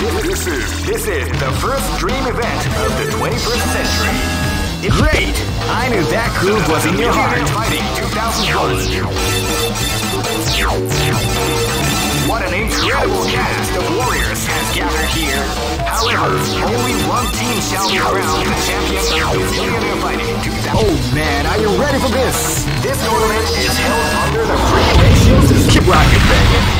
This is this is the first dream event of the 21st century. Great! I knew that groove was in your heart. Fighting 2001. What an incredible cast of warriors has gathered here. However, only one team shall be crowned the champion of Millionaire Fighting 2000. Oh man, are you ready for this? This tournament is held under the free ratio system. Keep rocking, baby.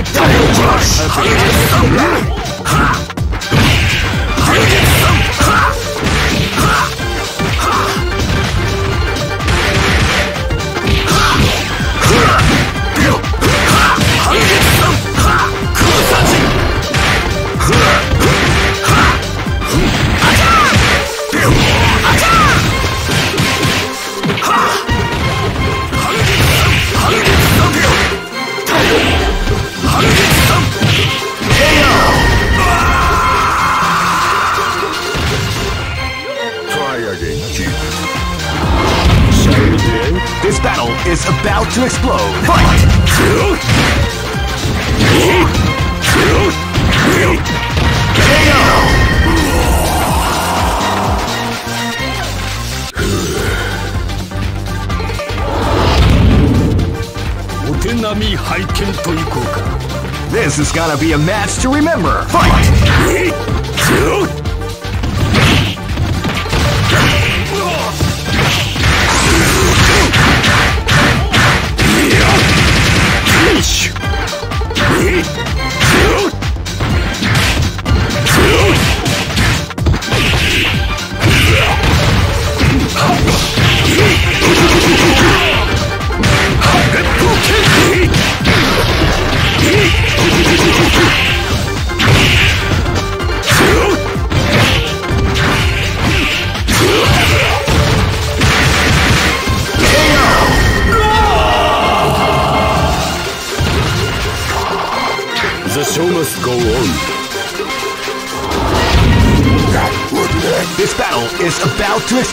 Rush! Is about to explode. Fight! This is gonna be a match to remember. Fight! Is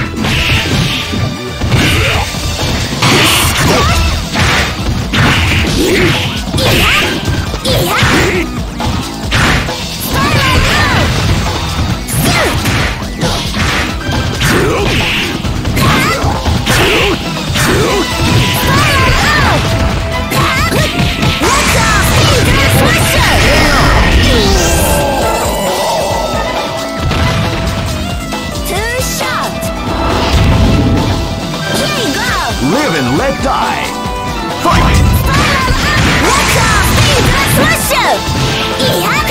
let die. Fight! Let's go! Let's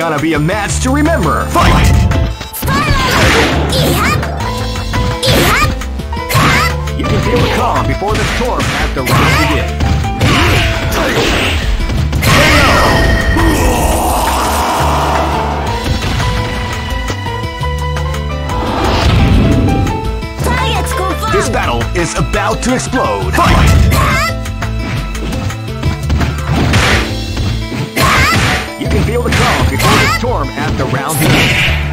gonna be a match to remember. Fight! You can feel calm before the storm has to again. This battle is about to explode. Fight! feel the to before the storm at the round.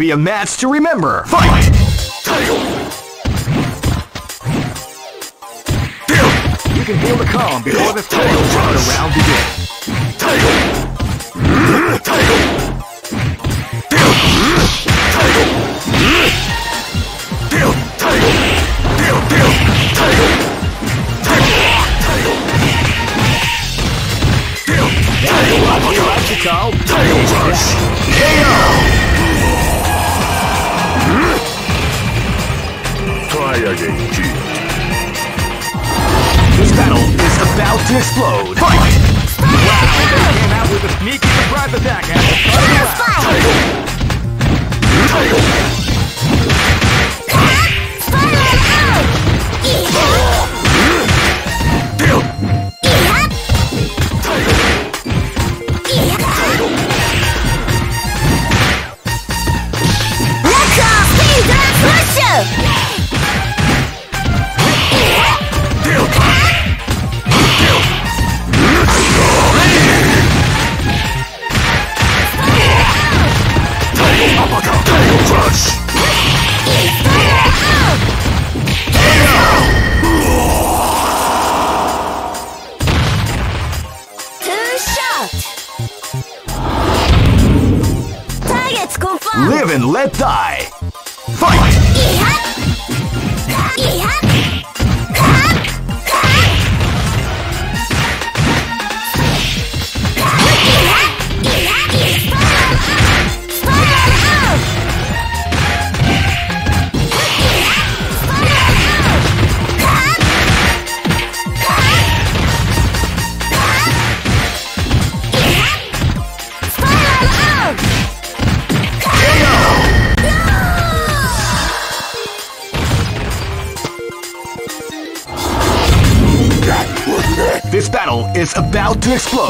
be a match to remember. Fight! You can feel the calm before the final round begins. about to explode.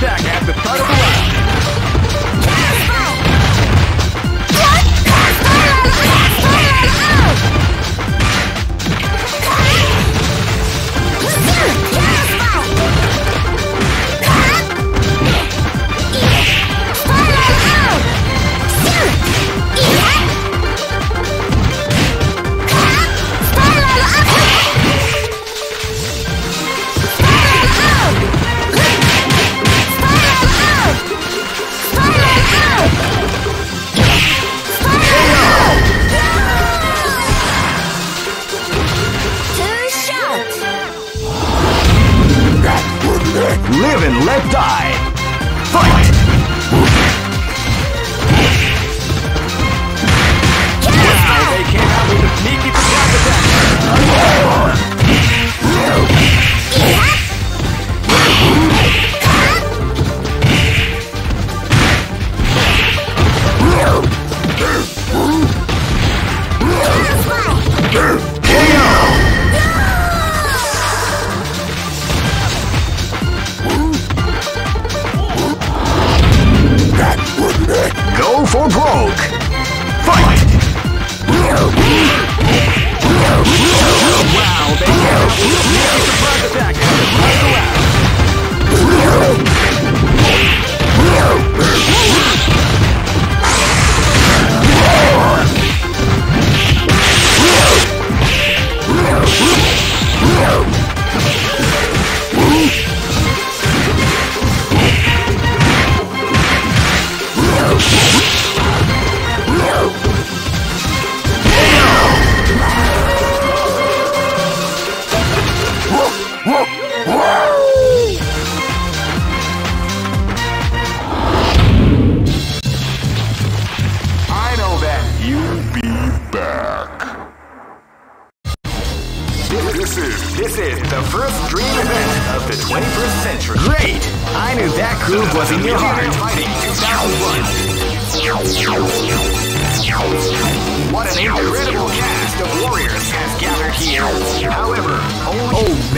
attack at the title.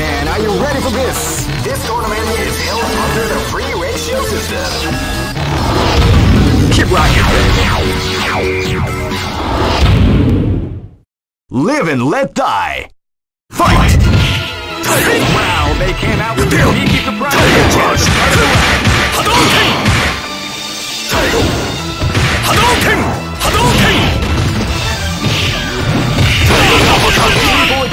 man, are you ready for this? This tournament is held under the free ratio system. Keep rocking. Live and let die. Fight! Wow, they came out with a sneaky surprise. Hadouken! Hadouken! Hadouken! Hadouken!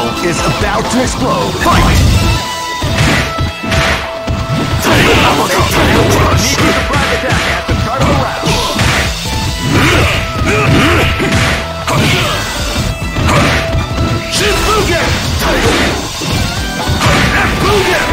battle is about to explode. Fight! Take an uppercut! Need to surprise attack at the start of the round. Shifugen! Shifugen!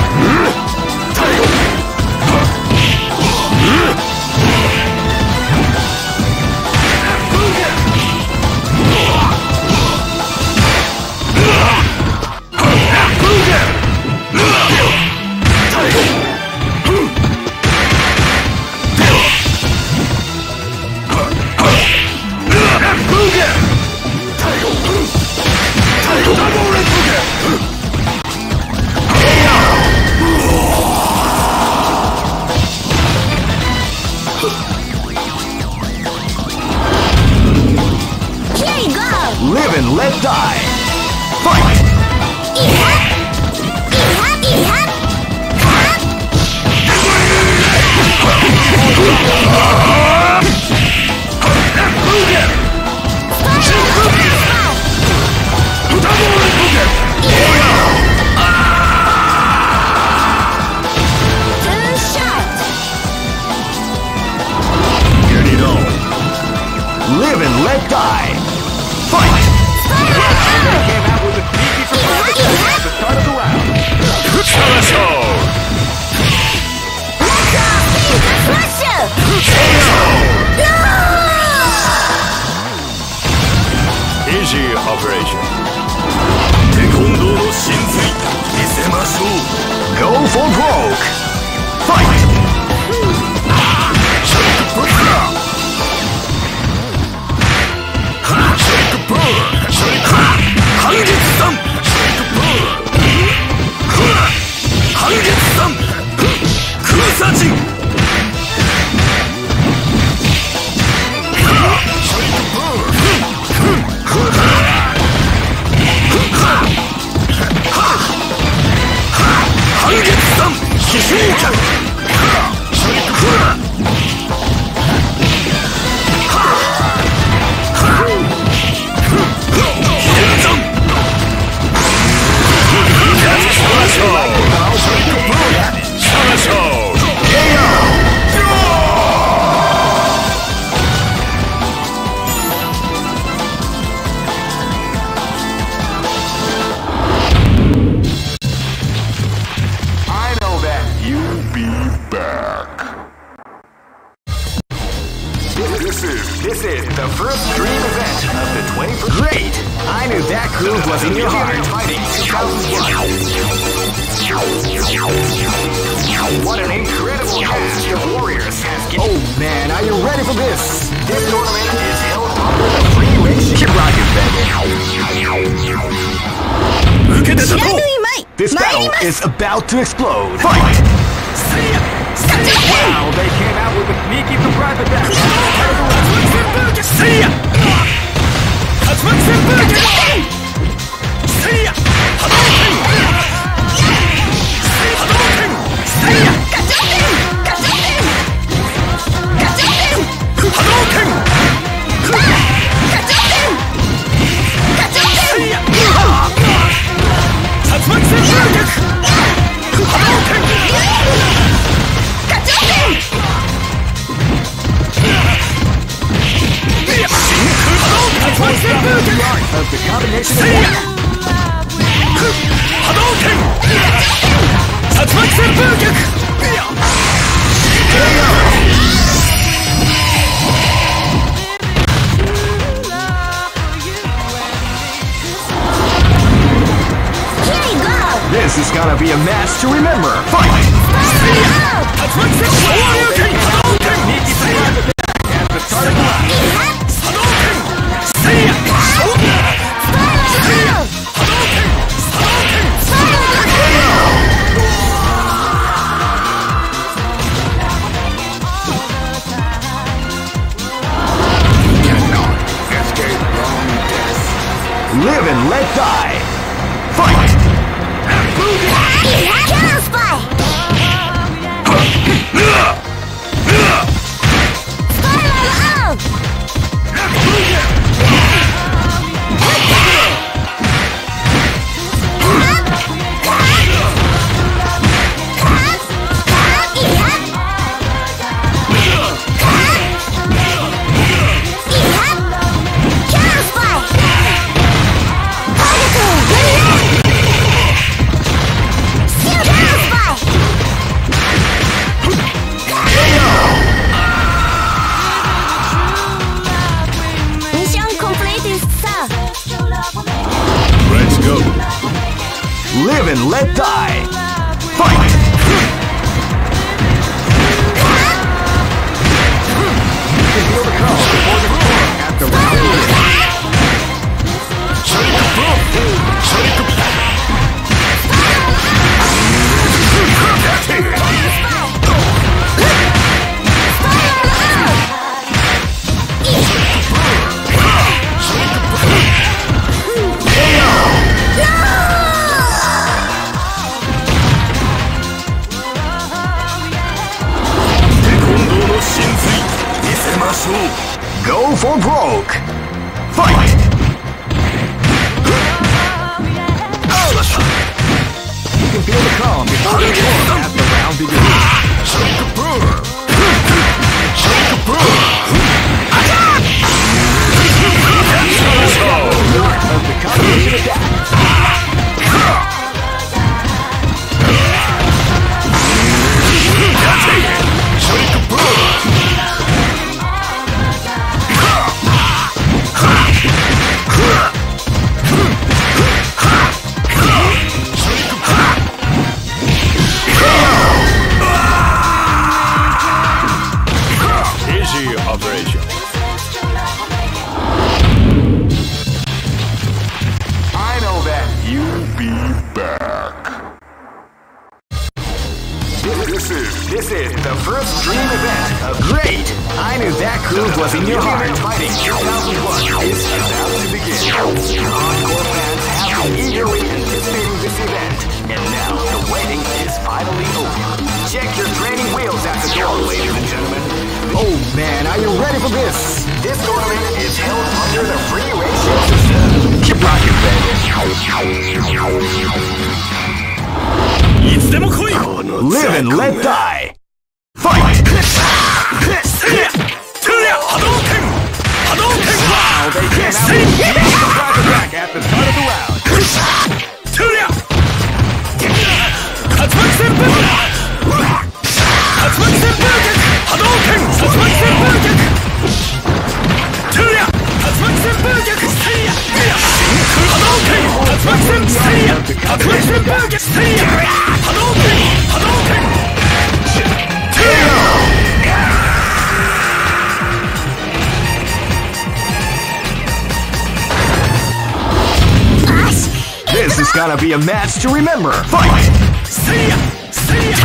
gonna be a match to remember. Fight! See ya! See ya!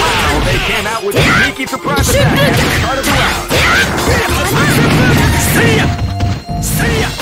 Wow, they came out with a sneaky surprise attack start of the round. See ya! See ya!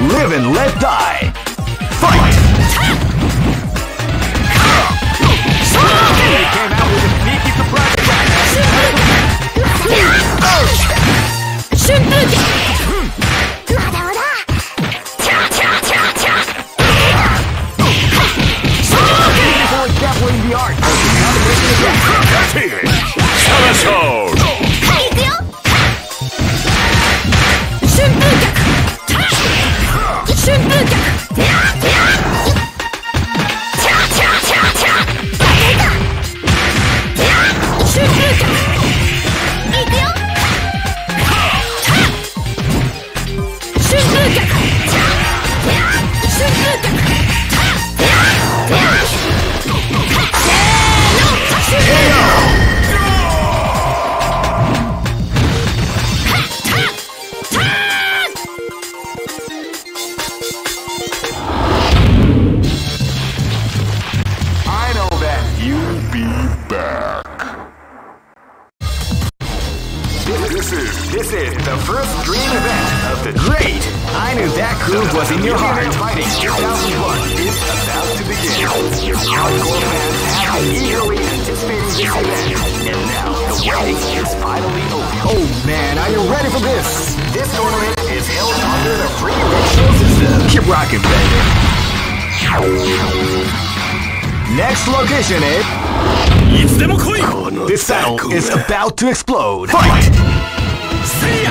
Live and let die. 2001 is about to begin. Hardcore fans eagerly anticipating event, and now the is finally over. Oh man, are you ready for this? This tournament is held under the free ratio system. Keep rocking, baby. Next location is. This battle is about to explode. Fight! See ya!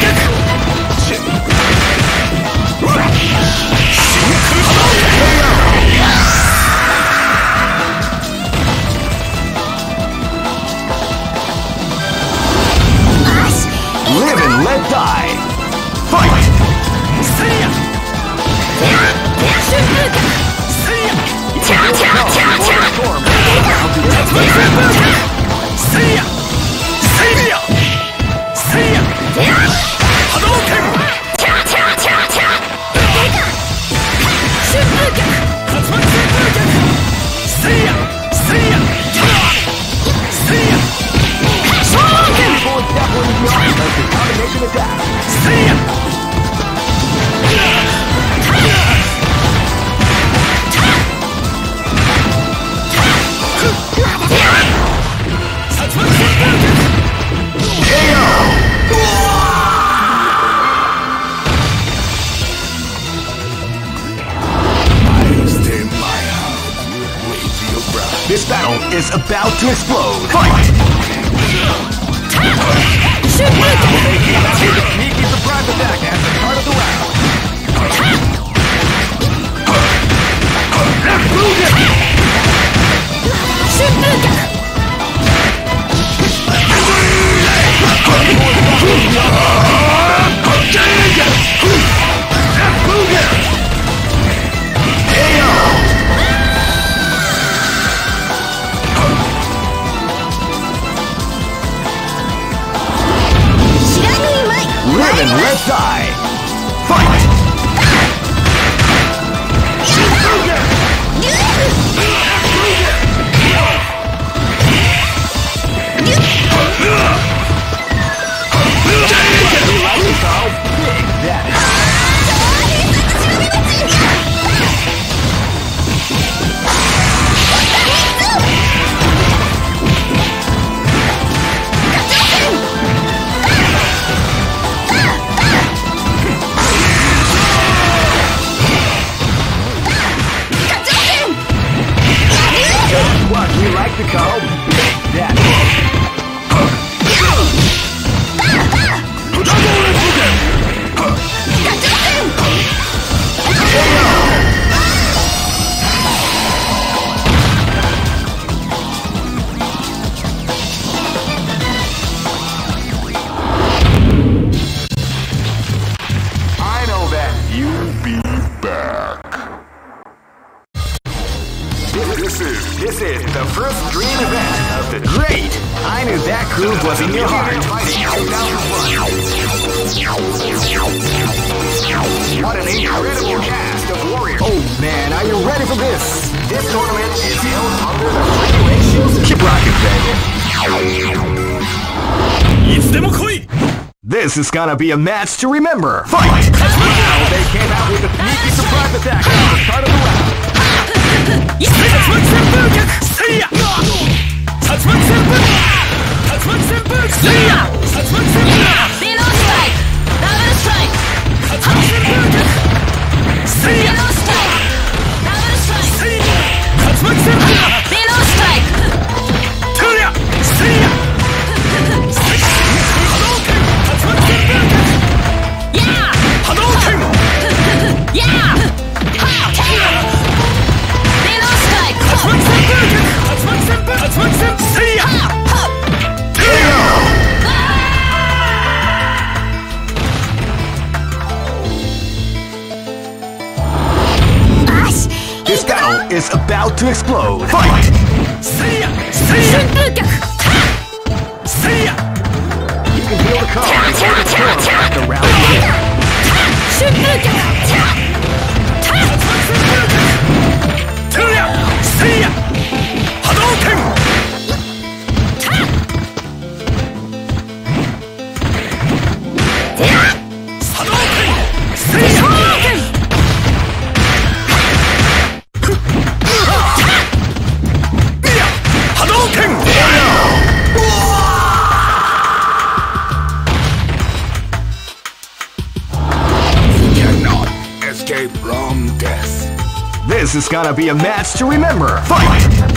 See ya! This is gonna be a match to remember. Fight! Now they came out with a sneaky surprise attack at the start of the round. to explode. Fight! You can heal the car before the Shoot! Shoot! round It's gonna be a match to remember. Fight!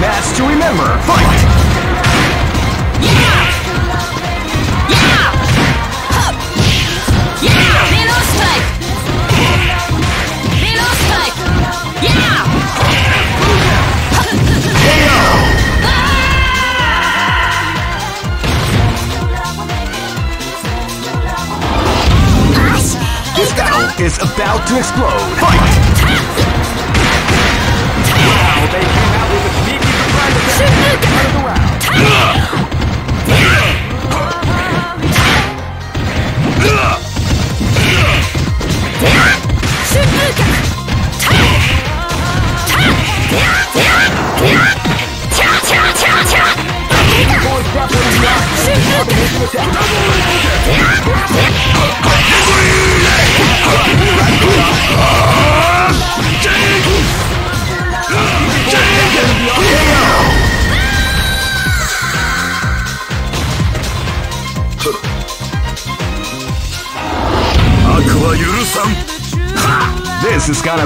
match to remember. Fight! Yeah! Yeah! Yeah! Strike! Strike! Yeah! This battle is about to explode.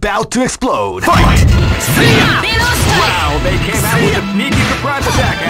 about to explode. Fight! Fight. Wow, they came out with a sneaky surprise attack. Eh?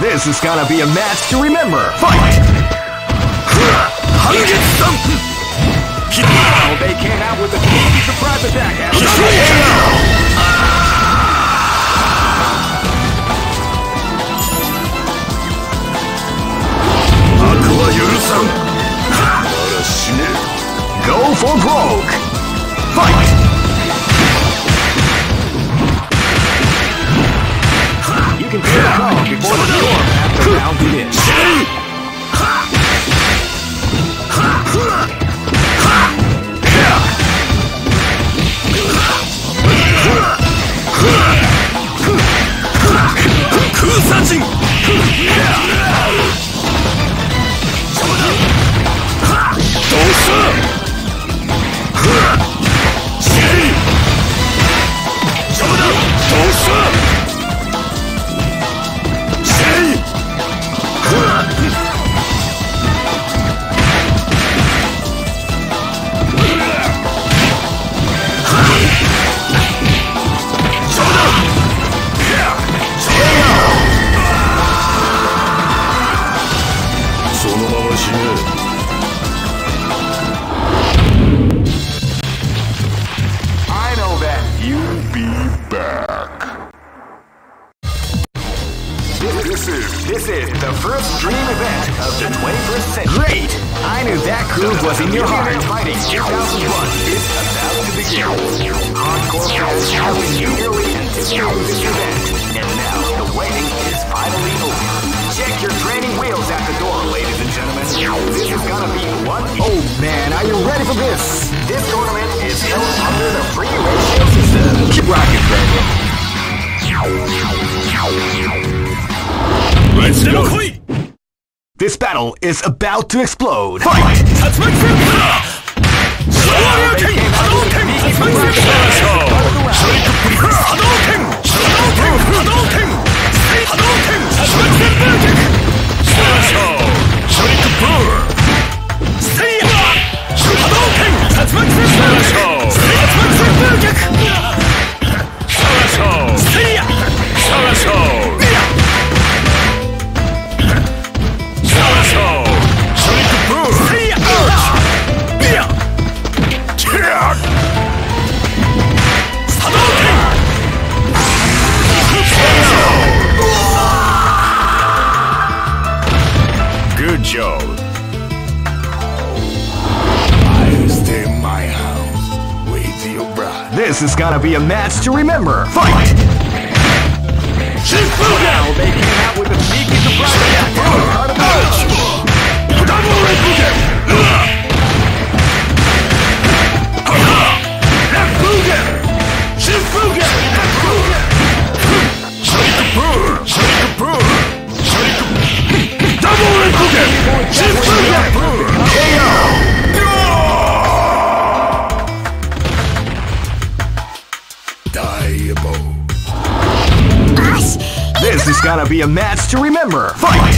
This is gonna be a match to remember. Fight! Now they came out with a sneaky surprise attack. Go for broke! Fight! can clear the hall before the storm after round begins. Kusachin! Don't shoot! to explode. Fight! Fight. Hammer! Fight!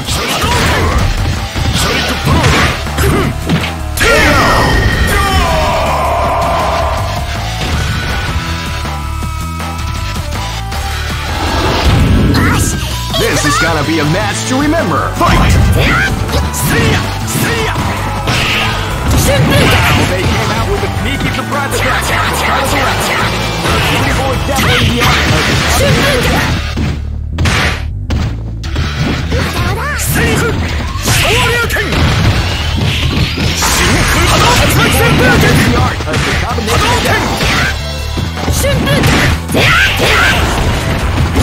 gonna be a match to remember. Fight! See ya! See ya! They came out with a sneaky surprise attack. People are definitely the Shunpun! Shunpun!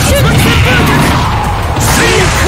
Shunpun!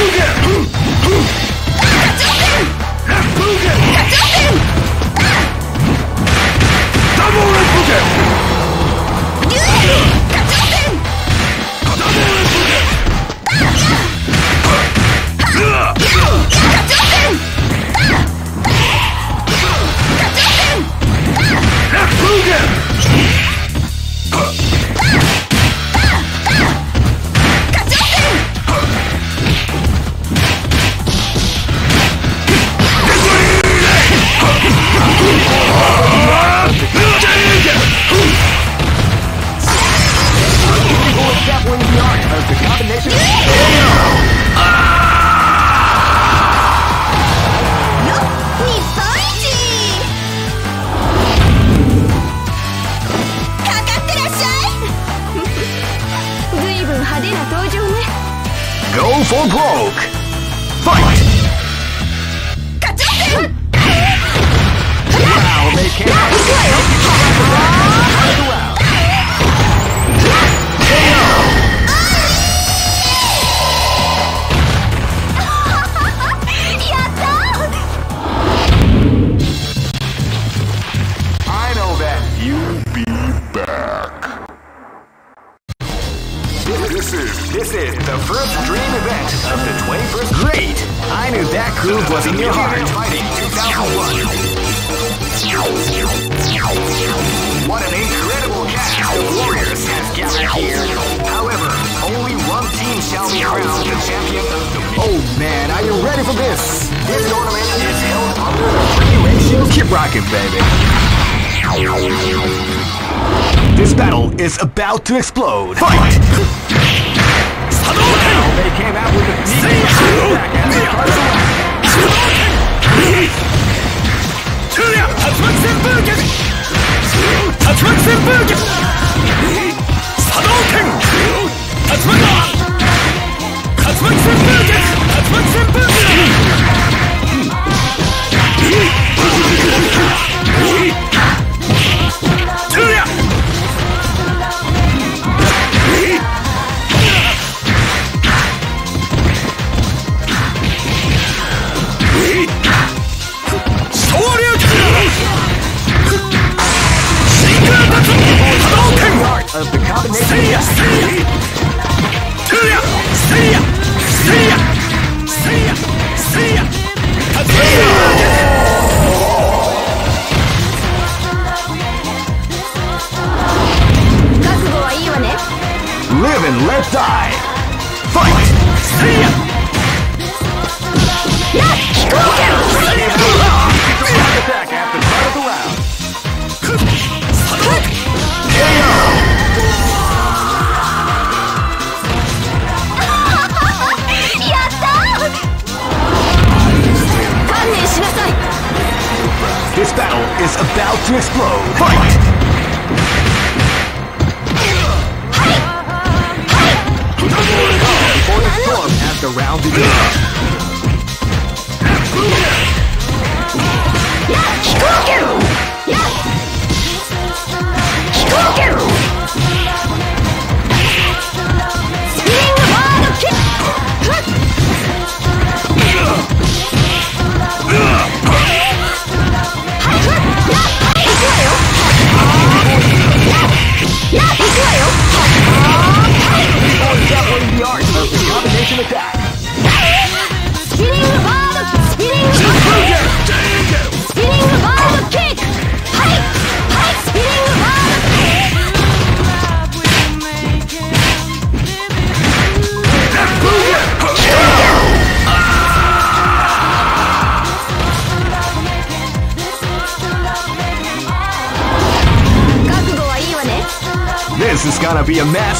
Definitely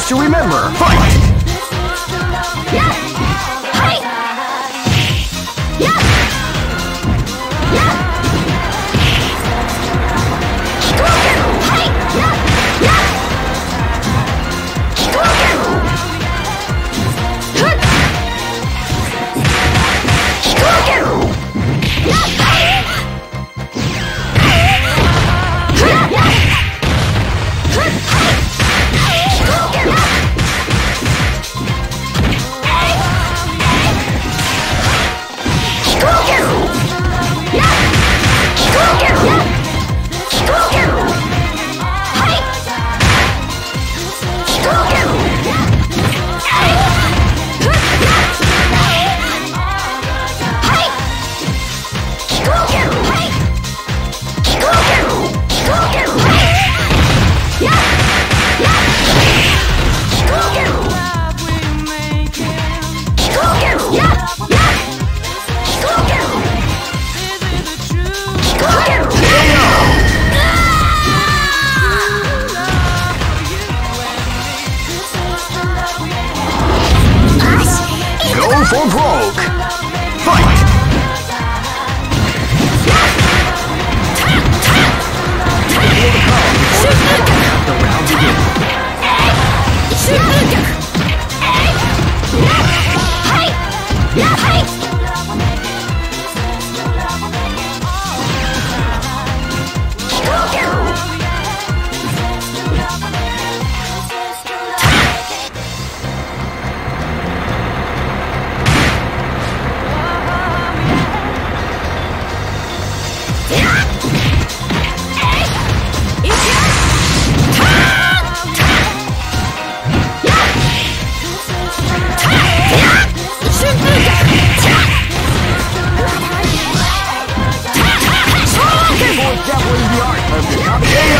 to remember. Definitely the art of the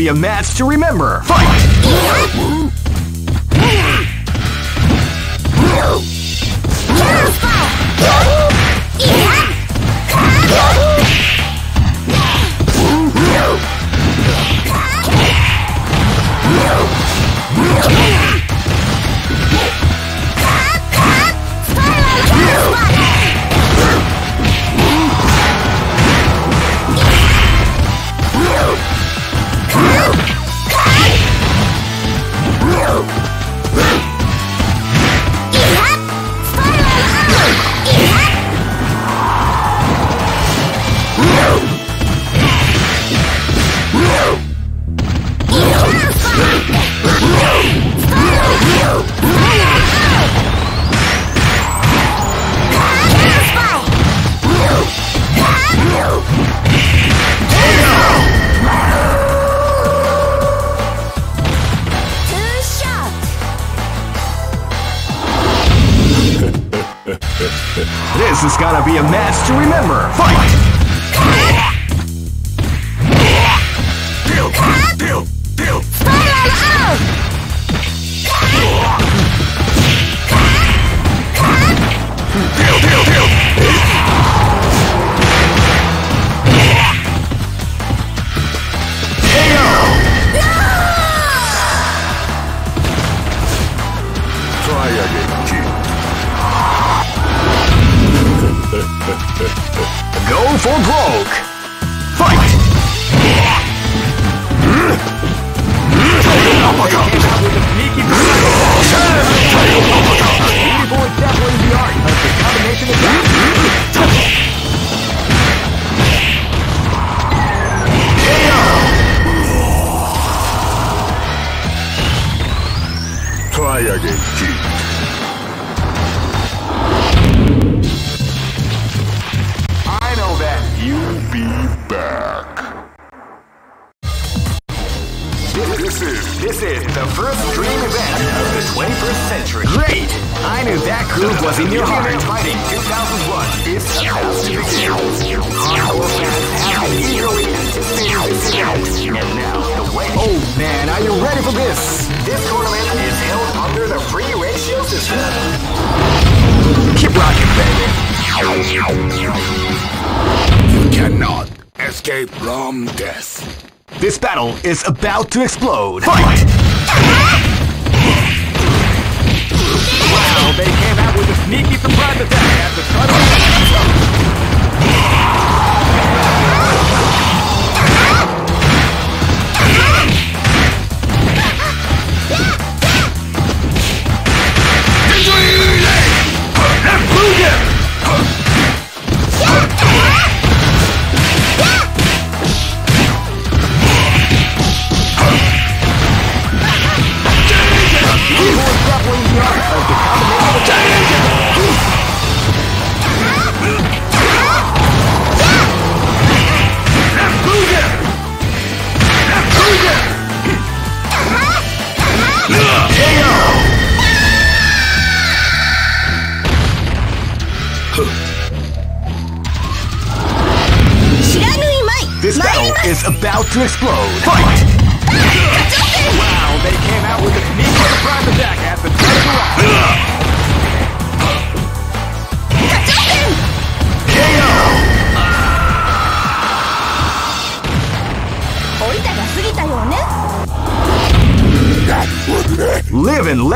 be a match to remember.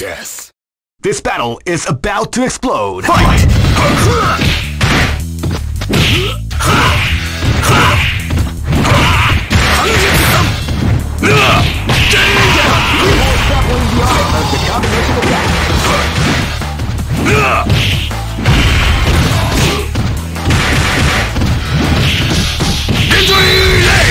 death. This battle is about to explode. Fight! Into your leg!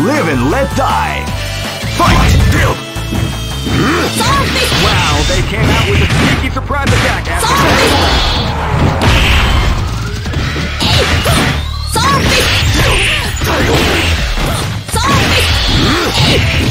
Live and let die. Fight! Zombie! Wow, they came out with a sneaky surprise attack after Zombie! Zombie! Zombie!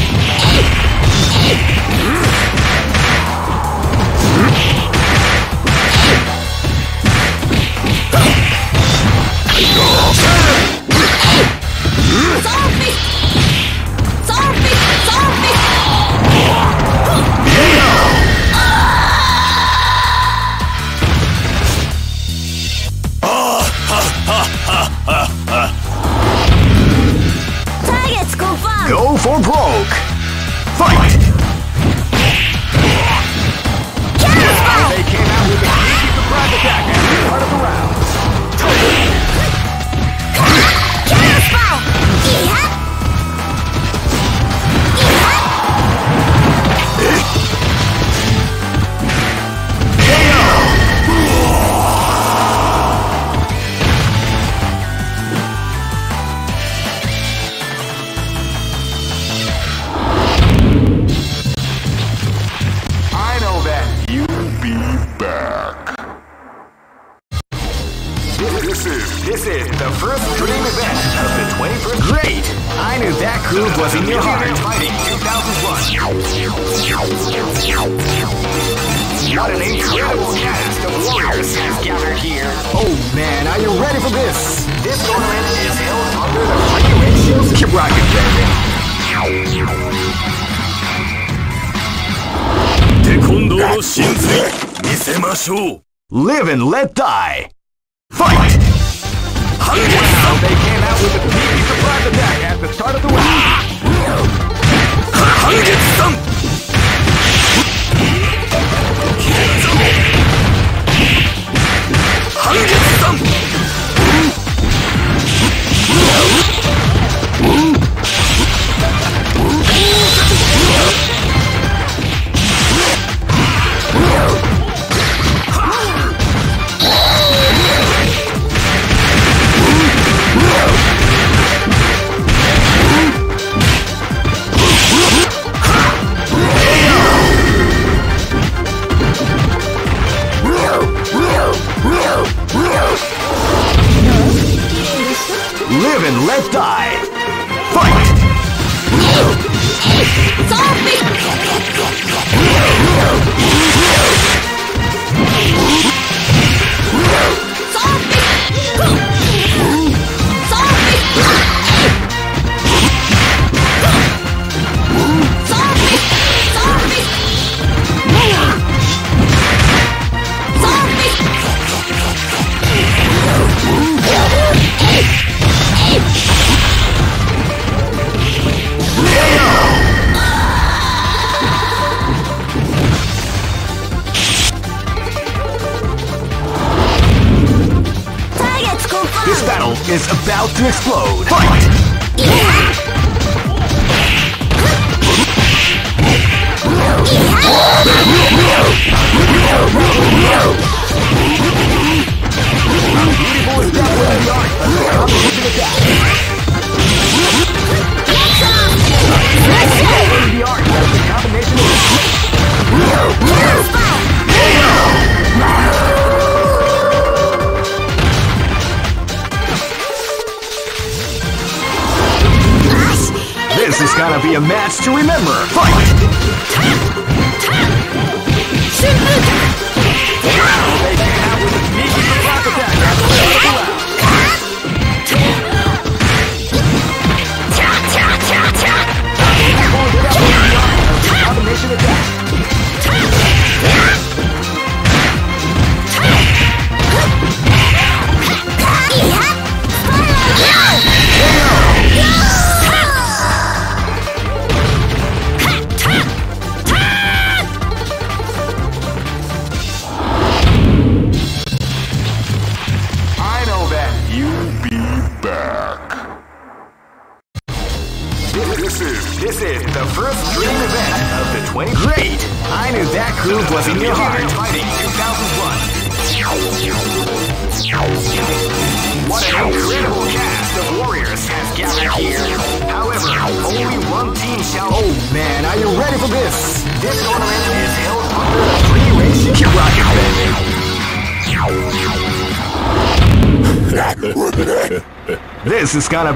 to remember. Fight!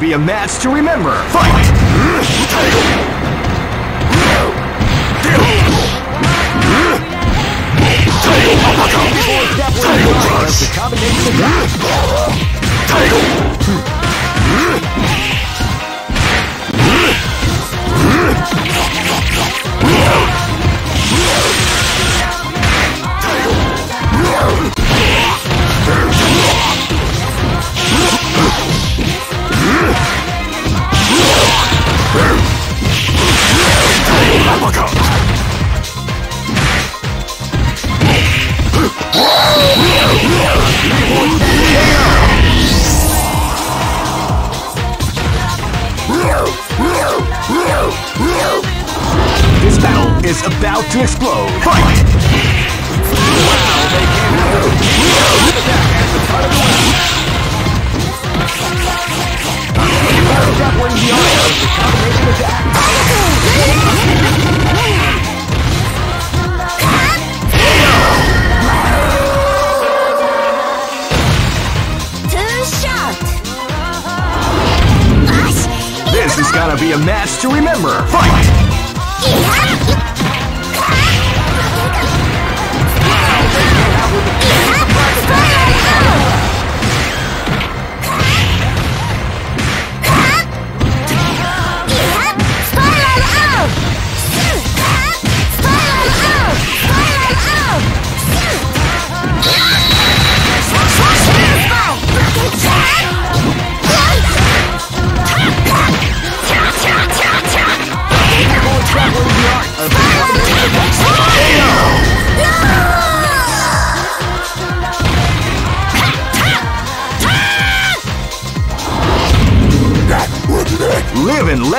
be a match to remember.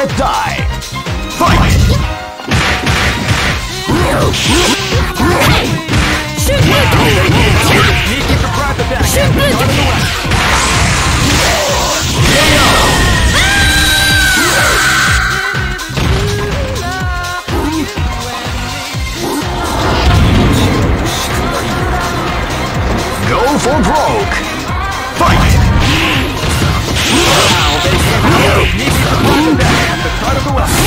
die. Fight! Shoot! Shoot! Shoot! Shoot! Shoot! Shoot! Shoot! Shoot! Shoot! 快跟了。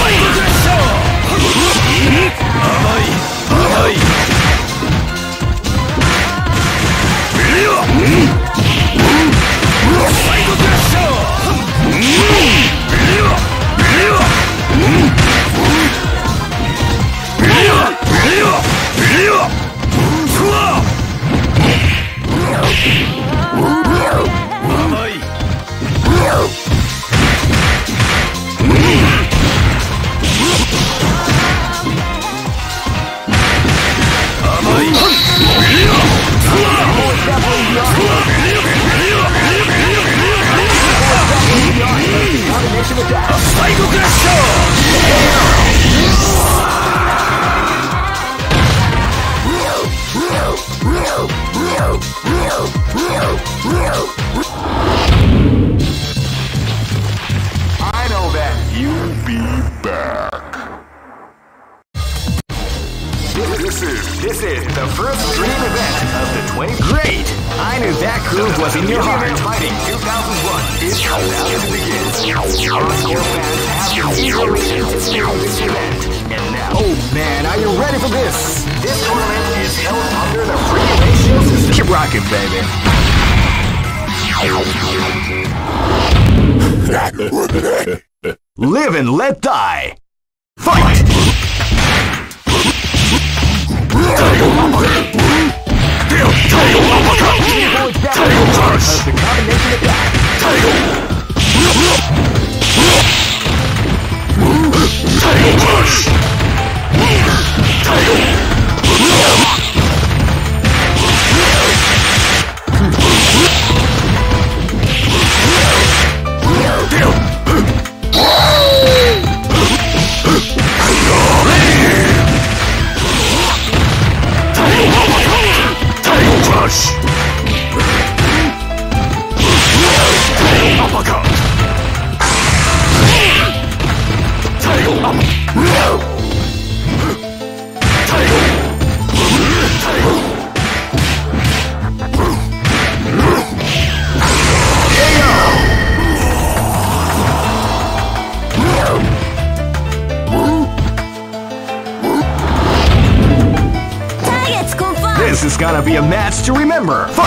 最後クラッシュ and let die. Remember.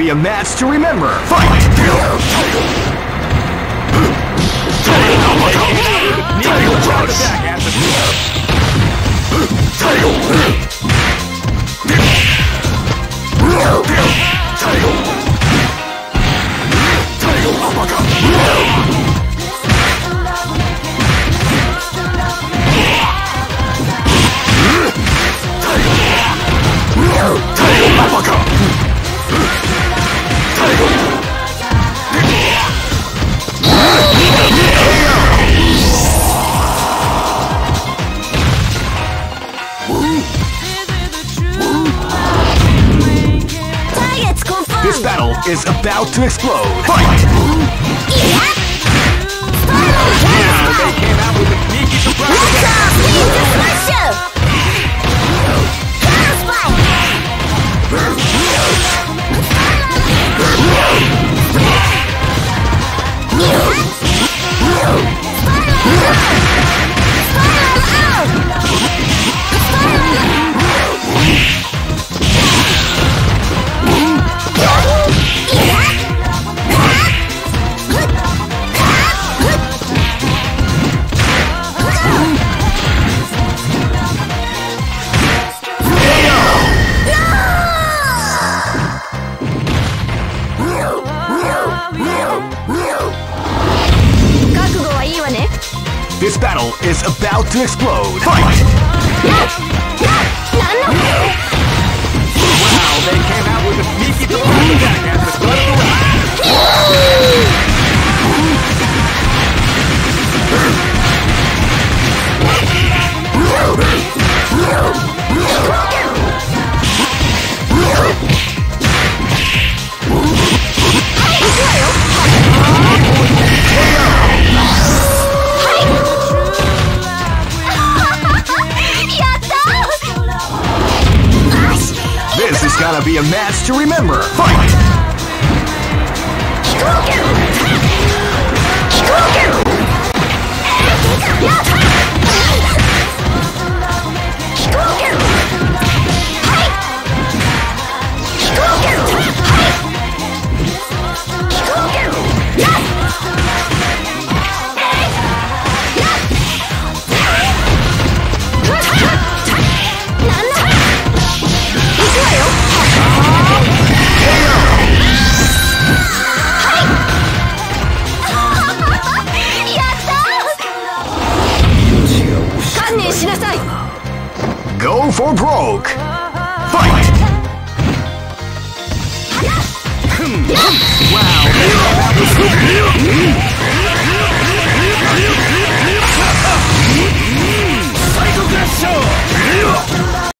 Be a match